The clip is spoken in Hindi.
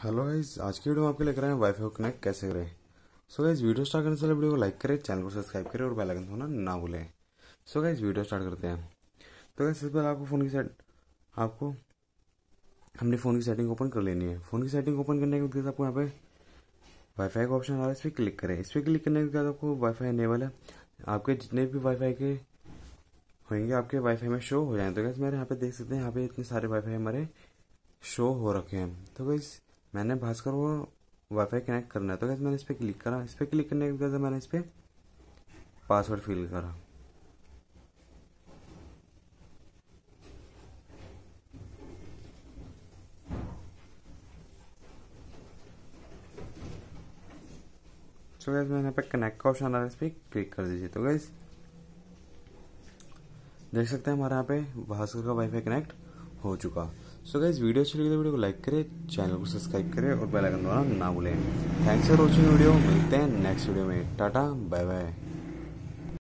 हेलो गाइस, आज की वीडियो में आपके लेकर आए हैं वाईफाई कनेक्ट कैसे करें? सो गाइस वीडियो स्टार्ट करने से पहले वीडियो को लाइक करें चैनल को सब्सक्राइब करें और बेल आइकन दबाना ना भूलें। सो गाइस वीडियो स्टार्ट करते हैं। तो गाइस सबसे पहले आपको फ़ोन की सेट आपको हमने फ़ोन की सेटिंग ओपन कर लेनी है। फ़ोन की सेटिंग ओपन करने के बाद आपको यहाँ पे वाईफाई का ऑप्शन आ रहा है, इस पर क्लिक करें। इस पर क्लिक करने के बाद आपको वाईफाई अनेबल है। आपके जितने भी वाईफाई के होंगे, आपके वाईफाई में शो हो जाएँगे तो गैस मेरे यहाँ पे देख सकते हैं, यहाँ पे इतने सारे वाईफाई हमारे शो हो रखे हैं। तो गैस मैंने भास्कर वो वाईफाई कनेक्ट करना है तो कैसे मैंने इस पर क्लिक करा। इस पर क्लिक करने के बाद मैंने इस पर पासवर्ड फिल करा। तो गैस मैंने यहाँ पे कनेक्ट का ऑप्शन आ रहा है, इस पर क्लिक कर दीजिए। तो गैस देख सकते हैं हमारे यहाँ पे भास्कर का वाईफाई कनेक्ट हो चुका। सो गाइज़ वीडियो अच्छी लगी तो वीडियो को लाइक करें चैनल को सब्सक्राइब करें और बेल आइकन दबाना ना भूलें। थैंक्स फॉर वॉचिंग वीडियो मिलते हैं नेक्स्ट वीडियो में। Tata bye bye